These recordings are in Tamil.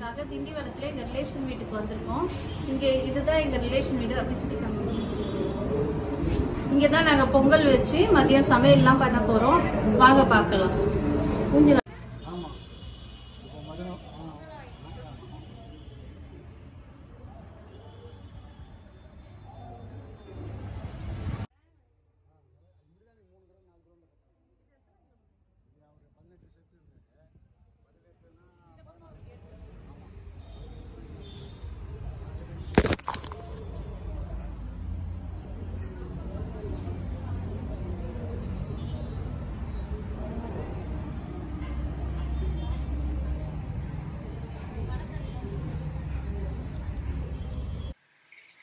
கொண்டாடுறதுக்காக திண்டிவனத்தில் எங்கள் ரிலேஷன் வீட்டுக்கு வந்திருக்கோம். இங்கே இதுதான் எங்கள் ரிலேஷன் வீடு அப்படின்னு சொல்லி இங்கே தான் நாங்கள் பொங்கல் வச்சு மதியம் சமையல்லாம் பண்ண போகிறோம் வாங்க பார்க்கலாம். மூஞ்சி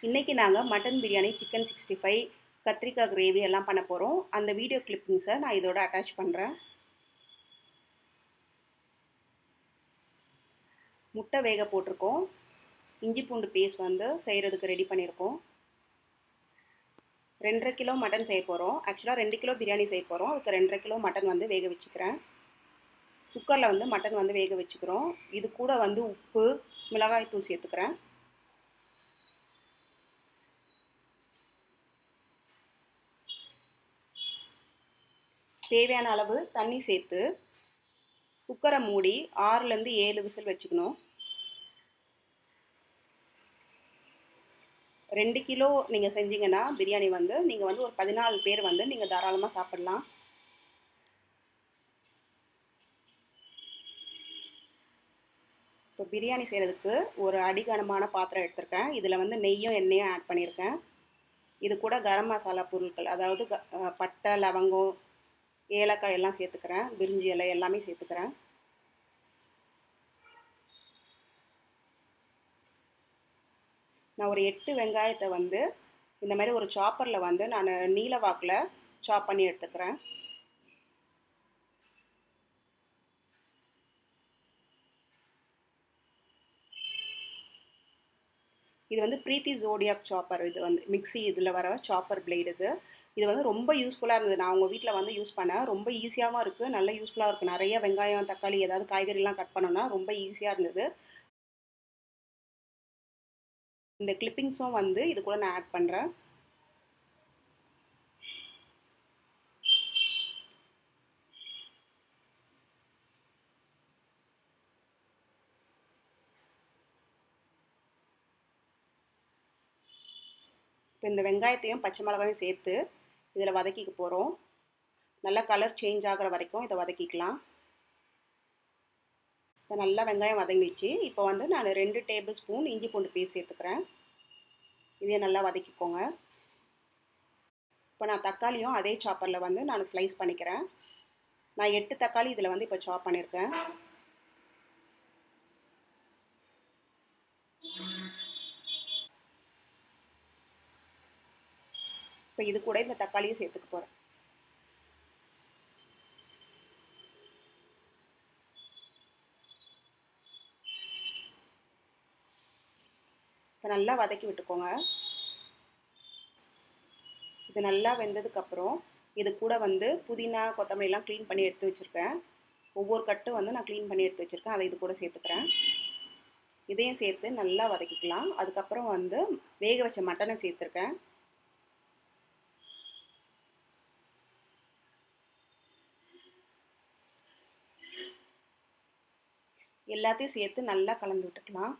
இன்றைக்கி நாங்கள் mutton biryani chicken sixty five கத்திரிக்காய் கிரேவி எல்லாம் பண்ண போகிறோம் அந்த வீடியோ கிளிப்பிங்ஸை நான் இதோட அட்டாச் பண்ணுறேன் முட்டை வேக போட்டிருக்கோம். இஞ்சி பூண்டு பேஸ்ட் வந்து செய்கிறதுக்கு ரெடி பண்ணியிருக்கோம். ரெண்டரை கிலோ மட்டன் செய்ய போகிறோம் ஆக்சுவலாக ரெண்டு கிலோ பிரியாணி செய்ய போகிறோம் அதுக்கு ரெண்டரை கிலோ மட்டன் வந்து வேக வச்சுக்கிறேன். குக்கரில் வந்து மட்டன் வந்து வேக வச்சுக்கிறோம். இது கூட வந்து உப்பு மிளகாய் தூள் சேர்த்துக்கிறேன். தேவையான அளவு தண்ணி சேர்த்து குக்கரை மூடி ஆறுலேருந்து ஏழு விசில் வச்சுக்கணும். ரெண்டு கிலோ நீங்கள் செஞ்சீங்கன்னா பிரியாணி வந்து நீங்கள் வந்து ஒரு பதினாலு பேர் வந்து நீங்கள் தாராளமாக சாப்பிட்லாம். இப்போ பிரியாணி செய்கிறதுக்கு ஒரு அடிகனமான பாத்திரம் எடுத்திருக்கேன். இதில் வந்து நெய்யும் எண்ணெயும் ஆட் பண்ணியிருக்கேன். இது கூட கரம் மசாலா பொருட்கள் அதாவது பட்டை லவங்கம் ஏலக்காய் எல்லாம் சேர்த்துக்கிறேன். பிரிஞ்சி இலை எல்லாமே சேர்த்துக்கிறேன். நான் ஒரு எட்டு வெங்காயத்தை வந்து இந்த மாதிரி ஒரு சாப்பரில் வந்து நான் நீல வாக்கில் சாப் பண்ணி எடுத்துக்கிறேன். இது வந்து ப்ரீத்தி ஜோடியாக் சாப்பர் இது வந்து மிக்ஸி இதில் வர சாப்பர் பிளேடு இது. இது வந்து ரொம்ப யூஸ்ஃபுல்லாக இருந்தது. நான் உங்கள் வீட்டில் வந்து யூஸ் பண்ணேன். ரொம்ப ஈஸியாகவும் இருக்குது நல்ல யூஸ்ஃபுல்லாக இருக்குது நிறைய வெங்காயம் தக்காளி ஏதாவது காய்கறிலாம் கட் பண்ணோன்னா ரொம்ப ஈஸியாக இருந்தது. இந்த கிளிப்பிங்ஸும் வந்து இது கூட நான் ஆட் பண்ணுறேன் இப்போ இந்த வெங்காயத்தையும் பச்சை மிளகாயும் சேர்த்து இதில் வதக்கிக்க போகிறோம். நல்லா கலர் சேஞ்ச் ஆகிற வரைக்கும் இதை வதக்கிக்கலாம். இப்போ நல்லா வெங்காயம் வதங்கிடுச்சு. இப்போ வந்து நான் ரெண்டு டேபிள் ஸ்பூன் இஞ்சி பூண்டு பேஸ்ட் சேர்த்துக்கிறேன். இதையும் நல்லா வதக்கிக்கோங்க. இப்போ நான் தக்காளியும் அதே சாப்பரில் வந்து நான் ஸ்லைஸ் பண்ணிக்கிறேன். நான் எட்டு தக்காளி இதில் வந்து இப்போ சாப் பண்ணியிருக்கேன். இப்போ இது கூட இந்த தக்காளியும் சேர்த்துக்க போகிறேன் இப்போ நல்லா வதக்கி விட்டுக்கோங்க. இது நல்லா வெந்ததுக்கப்புறம் இது கூட வந்து புதினா கொத்தமல்லிலாம் க்ளீன் பண்ணி எடுத்து வச்சுருக்கேன். ஒவ்வொரு கட்டும் வந்து நான் க்ளீன் பண்ணி எடுத்து வச்சுருக்கேன். அதை இது கூட சேர்த்துக்கிறேன். இதையும் சேர்த்து நல்லா வதக்கிக்கலாம். அதுக்கப்புறம் வந்து வேக வச்ச மட்டனை சேர்த்துருக்கேன். எல்லாத்தையும் சேர்த்து நல்லா கலந்து விட்டுக்கலாம்.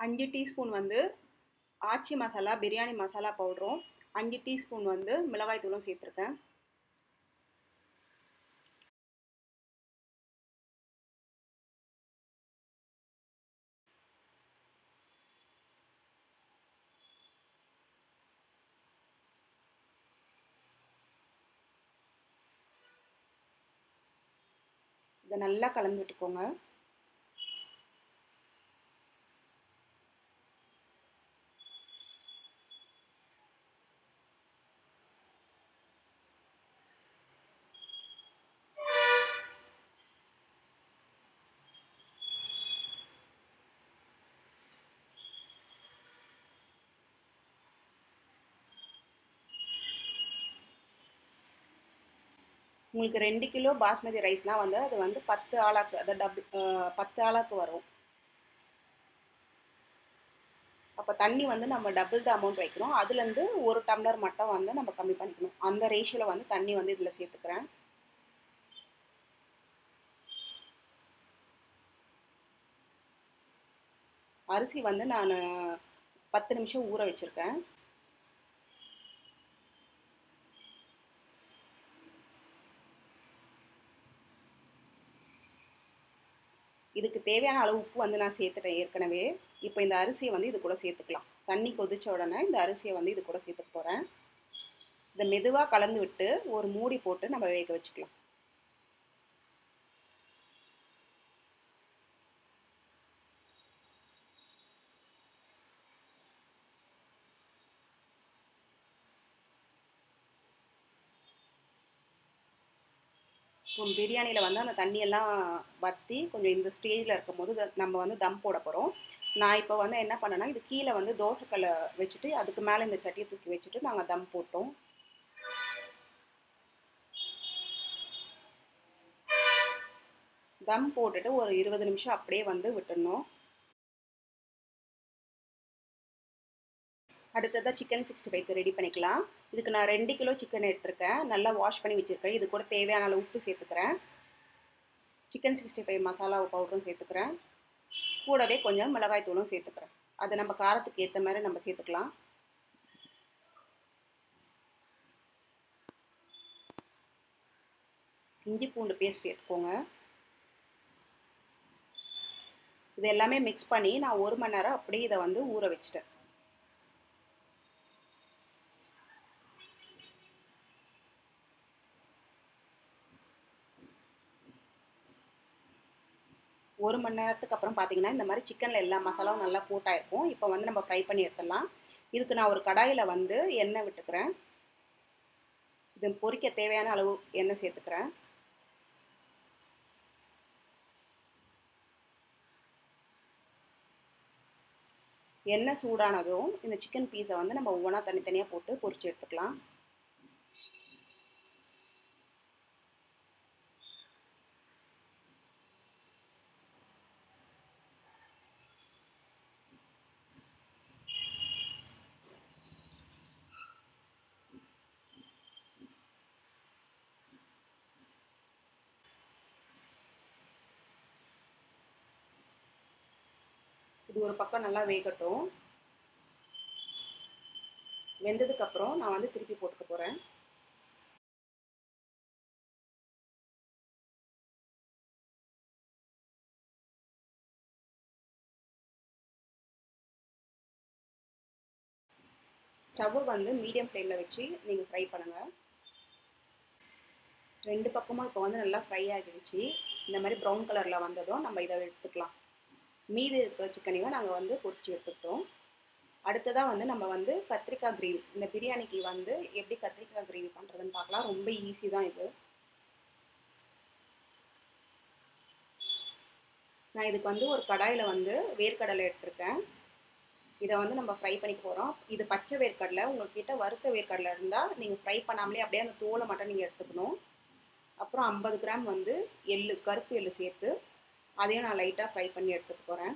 அஞ்சு டீஸ்பூன் வந்து ஆச்சி மசாலா பிரியாணி மசாலா பவுடரும் அஞ்சு டீஸ்பூன் வந்து மிளகாய் தூளும் சேர்த்துருக்கேன். இதை நல்லா கலந்து விட்டுக்கோங்க உங்களுக்கு ரெண்டு கிலோ பாஸ்மதி ரைஸ்னால் வந்து அது வந்து பத்து ஆளாக்கு அதை டபுள் பத்து ஆளாக்கு வரும். அப்போ தண்ணி வந்து நம்ம டபுள் த அமௌண்ட் வைக்கிறோம். அதுலேருந்து ஒரு டம்ளர் மட்டும் வந்து நம்ம கம்மி பண்ணிக்கணும். அந்த ரேஷியோவில் வந்து தண்ணி வந்து இதில் சேர்த்துக்கிறேன். அரிசி வந்து நான் பத்து நிமிஷம் ஊற வச்சுருக்கேன். இதுக்கு தேவையான அளவு உப்பு வந்து நான் சேர்த்துட்டேன் ஏற்கனவே. இப்போ இந்த அரிசியை வந்து இது கூட சேர்த்துக்கலாம். தண்ணி கொதிச்ச உடனே இந்த அரிசியை வந்து இது கூட சேர்த்துக்க போகிறேன் இதை மெதுவாக கலந்து விட்டு ஒரு மூடி போட்டு நம்ம வேக வச்சுக்கலாம். பிரியாணியில் வந்து அந்த தண்ணியெல்லாம் வற்றி கொஞ்சம் இந்த ஸ்டேஜில் இருக்கும் போது நம்ம வந்து தம் போட போகிறோம் நான் இப்போ வந்து என்ன பண்ணேன்னா இது கீழே வந்து தோசைக்கல்லை வச்சுட்டு அதுக்கு மேலே இந்த சட்டியை தூக்கி வச்சுட்டு நாங்கள் தம் போட்டோம். தம் போட்டுட்டு ஒரு இருபது நிமிஷம் அப்படியே வந்து விட்டுடணும். அடுத்ததாக சிக்கன் சிக்ஸ்டி ஃபைவ்க்கு ரெடி பண்ணிக்கலாம். இதுக்கு நான் ரெண்டு கிலோ சிக்கன் எடுத்திருக்கேன். நல்லா வாஷ் பண்ணி வச்சுருக்கேன். இது கூட தேவையான அளவு உப்பு சேர்த்துக்கிறேன். சிக்கன் சிக்ஸ்டி ஃபைவ் மசாலா பவுடரும் சேர்த்துக்கிறேன். கூடவே கொஞ்சம் மிளகாய் தூளும் சேர்த்துக்கிறேன். அதை நம்ம காரத்துக்கு ஏற்ற மாதிரி நம்ம சேர்த்துக்கலாம். இஞ்சி பூண்டு பேஸ்ட் சேர்த்துக்கோங்க. இது எல்லாமே மிக்ஸ் பண்ணி நான் ஒரு மணி நேரம் அப்படியே இதை வந்து ஊற வச்சுட்டேன். ஒரு மணி நேரத்துக்கு அப்புறம் பார்த்தீங்கன்னா இந்த மாதிரி சிக்கனில் எல்லா மசாலாவும் நல்லா கூட்டாயிருக்கும் இப்போ வந்து நம்ம ஃப்ரை பண்ணி எடுத்துடலாம். இதுக்கு நான் ஒரு கடாயில் வந்து எண்ணெய் விட்டுக்கிறேன். இது பொரிக்க தேவையான அளவு எண்ணெய் சேர்த்துக்கிறேன். எண்ணெய் சூடானதும் இந்த சிக்கன் பீஸை வந்து நம்ம ஒவ்வொன்றா தனித்தனியாக போட்டு பொரிச்சு எடுத்துக்கலாம். இது ஒரு பக்கம் நல்லா வேகட்டும். வெந்ததுக்கப்புறம் நான் வந்து திருப்பி போட்டுக்க போகிறேன் ஸ்டவ்வை வந்து மீடியம் ஃப்ளேமில் வச்சு நீங்கள் ஃப்ரை பண்ணுங்கள் ரெண்டு பக்கமும் இப்போ வந்து நல்லா ஃப்ரை ஆகிடுச்சு. இந்த மாதிரி ப்ரௌன் கலரில் வந்ததும் நம்ம இதை எடுத்துக்கலாம். மீதி இருக்க சிக்கனையும் நாங்கள் வந்து பொறிச்சு எடுத்துக்கிட்டோம். அடுத்ததாக வந்து நம்ம வந்து கத்திரிக்காய் கிரேவி இந்த பிரியாணிக்கு வந்து எப்படி கத்திரிக்காய் கிரேவி பண்ணுறதுன்னு பார்க்கலாம். ரொம்ப ஈஸி தான் இது. நான் இதுக்கு வந்து ஒரு கடாயில் வந்து வேர்க்கடலை எடுத்திருக்கேன். இதை வந்து நம்ம ஃப்ரை பண்ணிக்க போகிறோம் இது பச்சை வேர்க்கடலை. உங்கள்கிட்ட வறுத்த வேர்க்கடலை இருந்தால் நீங்கள் ஃப்ரை பண்ணாமலே அப்படியே அந்த தோலை மட்டும் நீங்கள் எடுத்துக்கணும். அப்புறம் ஐம்பது கிராம் வந்து எள்ளு கருப்பு எள்ளு சேர்த்து அதையும் நான் லைட்டாக ஃப்ரை பண்ணி எடுத்துக்க போகிறேன்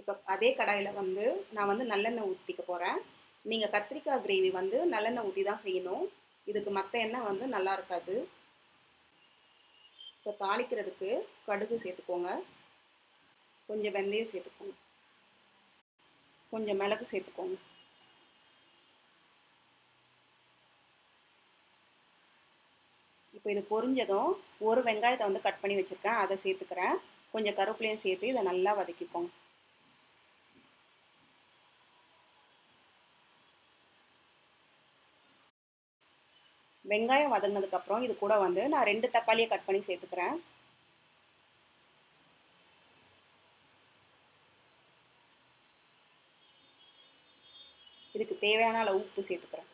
இப்போ அதே கடாயில் வந்து நான் வந்து நல்லெண்ணெய் ஊற்றிக்க போகிறேன் நீங்கள் கத்திரிக்காய் கிரேவி வந்து நல்லெண்ணெய் ஊற்றி தான் செய்யணும். இதுக்கு மற்ற எண்ணெய் வந்து நல்லா இருக்காது. இப்போ தாளிக்கிறதுக்கு கடுகு சேர்த்துக்கோங்க. கொஞ்சம் வெந்தயம் சேர்த்துக்கோங்க. கொஞ்சம் மிளகு சேர்த்துக்கோங்க. இப்போ இது பொரிஞ்சதும் ஒரு வெங்காயத்தை வந்து கட் பண்ணி வச்சுருக்கேன். அதை சேர்த்துக்கிறேன். கொஞ்சம் கருவேப்பிலையும் சேர்த்து இதை நல்லா வதக்கிக்கோங்க. வெங்காயம் வதங்கினதுக்கப்புறம் இது கூட வந்து நான் ரெண்டு தக்காளியை கட் பண்ணி சேர்த்துக்கிறேன். தேவையான அளவு உப்பு சேர்த்துக்கிறேன்.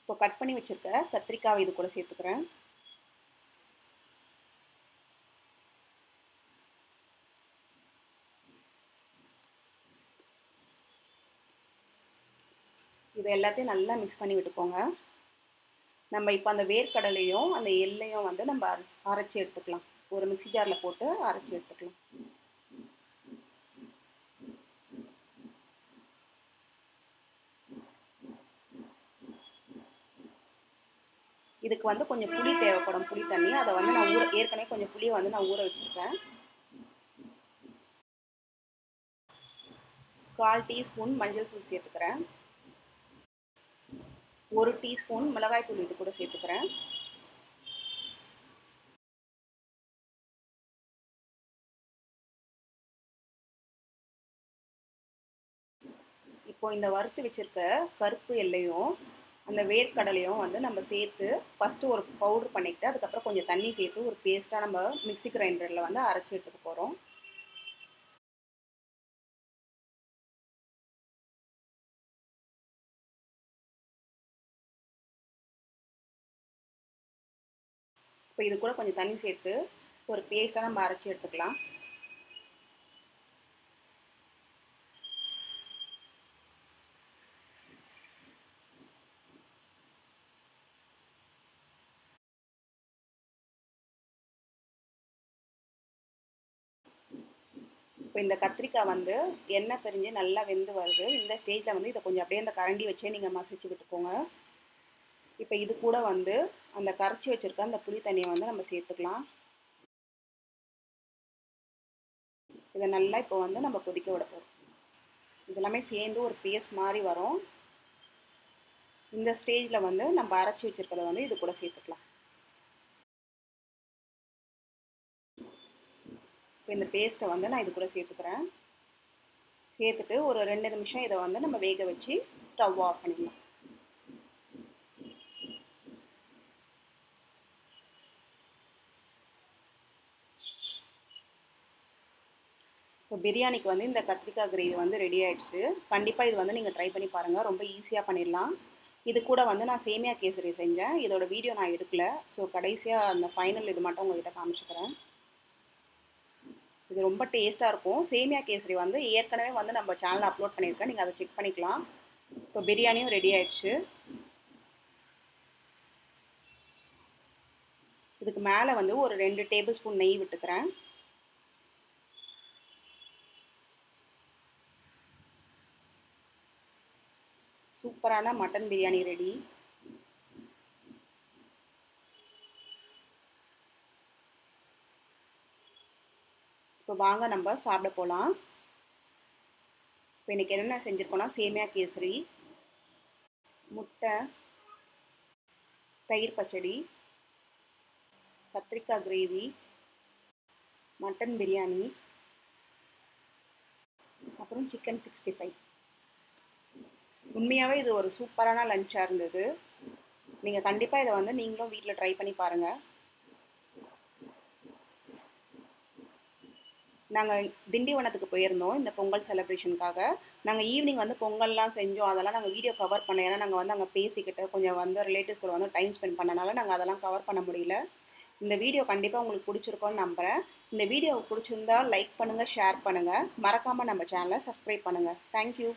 இப்போ கட் பண்ணி வச்சுருக்க கத்திரிக்காவை இது கூட சேர்த்துக்கிறேன். இது எல்லாத்தையும் நல்லா மிக்ஸ் பண்ணி விட்டுக்கோங்க. நம்ம இப்போ அந்த வேர்க்கடலையும் அந்த எல்லையும் வந்து நம்ம அரைச்சி எடுத்துக்கலாம். ஒரு மிக்சி ஜாரில் போட்டு அரைச்சி எடுத்துக்கலாம். இதுக்கு வந்து கொஞ்சம் புளி தேவைப்படும். புளி தண்ணி. அதை வந்து நான் ஊற ஏற்கனவே கொஞ்சம் புளியை வந்து நான் ஊற வச்சுருக்கேன். கால் டீஸ்பூன் மஞ்சள் தூள் சேர்த்துக்கிறேன். ஒரு டீஸ்பூன் மிளகாய்த்தூள் இது கூட சேர்த்துக்கிறேன். இப்போ இந்த வறுத்து வச்சுருக்க கருப்பு எல்லையும் அந்த வேர்க்கடலையும் வந்து நம்ம சேர்த்து ஃபஸ்ட்டு ஒரு பவுடர் பண்ணிக்கிட்டு அதுக்கப்புறம் கொஞ்சம் தண்ணி சேர்த்து ஒரு பேஸ்ட்டாக நம்ம மிக்சி கிரைண்டரில் வந்து அரைச்சி எடுத்துக்க போகிறோம் இப்போ இது கூட கொஞ்சம் தண்ணி சேர்த்து ஒரு பேஸ்ட்டாக நம்ம அரைச்சி எடுத்துக்கலாம். இப்போ இந்த கத்திரிக்காய் வந்து எண்ணெய் பிரிஞ்சு நல்லா வெந்து வருது. இந்த ஸ்டேஜில் வந்து இதை கொஞ்சம் அப்படியே அந்த கரண்டி வச்சே நீங்கள் மசிச்சு விட்டுக்கோங்க. இப்போ இது கூட வந்து அந்த கரைச்சி வச்சுருக்க அந்த புளி தண்ணியை வந்து நம்ம சேர்த்துக்கலாம். இதை நல்லா இப்போ வந்து நம்ம கொதிக்க விட போகிறோம் இதெல்லாமே சேர்ந்து ஒரு பேஸ்ட் மாதிரி வரும். இந்த ஸ்டேஜில் வந்து நம்ம அரைச்சி வச்சுருக்கத வந்து இது கூட சேர்த்துக்கலாம். இப்போ இந்த பேஸ்ட்டை வந்து நான் இது கூட சேர்த்துக்கிறேன். சேர்த்துட்டு ஒரு ரெண்டு நிமிஷம் இதை வந்து நம்ம வேக வச்சு ஸ்டவ் ஆஃப் பண்ணிடலாம் ஸோ பிரியாணிக்கு வந்து இந்த கத்திரிக்காய் கிரேவி வந்து ரெடி ஆகிடுச்சு கண்டிப்பாக இது வந்து நீங்கள் ட்ரை பண்ணி பாருங்கள் ரொம்ப ஈஸியாக பண்ணிடலாம். இது கூட வந்து நான் சேமியா கேசரி செஞ்சேன். இதோட வீடியோ நான் எடுக்கல. ஸோ கடைசியாக அந்த ஃபைனல் இது மட்டும் உங்கள்கிட்ட காமிச்சுக்கிறேன். இது ரொம்ப டேஸ்ட்டாக இருக்கும். சேமியா கேசரி வந்து ஏற்கனவே வந்து நம்ம சேனலில் அப்லோட் பண்ணியிருக்கேன். நீங்கள் அதை செக் பண்ணிக்கலாம். இப்போ பிரியாணியும் ரெடி ஆயிடுச்சு. இதுக்கு மேலே வந்து ஒரு ரெண்டு டேபிள் ஸ்பூன் நெய் விட்டுக்கிறேன். சூப்பரான மட்டன் பிரியாணி ரெடி. இப்போ வாங்க நம்ம சாப்பிட போகலாம் இப்போ இன்றைக்கி என்னென்ன செஞ்சுருக்கோன்னா சேமியா கேசரி முட்டை தயிர் பச்சடி கத்திரிக்காய் கிரேவி மட்டன் பிரியாணி அப்புறம் சிக்கன் சிக்ஸ்டி ஃபைவ். உண்மையாகவே இது ஒரு சூப்பரான லஞ்சாக இருந்தது. நீங்கள் கண்டிப்பாக இதை வந்து நீங்களும் வீட்டில் ட்ரை பண்ணி பாருங்கள் நாங்கள் திண்டிவனத்துக்கு போயிருந்தோம் இந்த பொங்கல் செலிப்ரேஷனுக்காக நாங்கள் ஈவினிங் வந்து பொங்கல்லாம் செஞ்சோம் அதெல்லாம் நாங்கள் வீடியோ கவர் பண்ண ஏன்னா நாங்கள் வந்து அங்கே பேசிக்கிட்டு கொஞ்சம் வந்து ரிலேட்டிவ்ஸ் கூட வந்து டைம் ஸ்பெண்ட் பண்ணனால நாங்கள் அதெல்லாம் கவர் பண்ண முடியல. இந்த வீடியோ கண்டிப்பாக உங்களுக்கு பிடிச்சிருக்கோன்னு நம்புகிறேன் இந்த வீடியோ பிடிச்சிருந்தா லைக் பண்ணுங்கள் ஷேர் பண்ணுங்கள் மறக்காமல் நம்ம சேனலை சப்ஸ்கிரைப் பண்ணுங்கள் தேங்க்யூ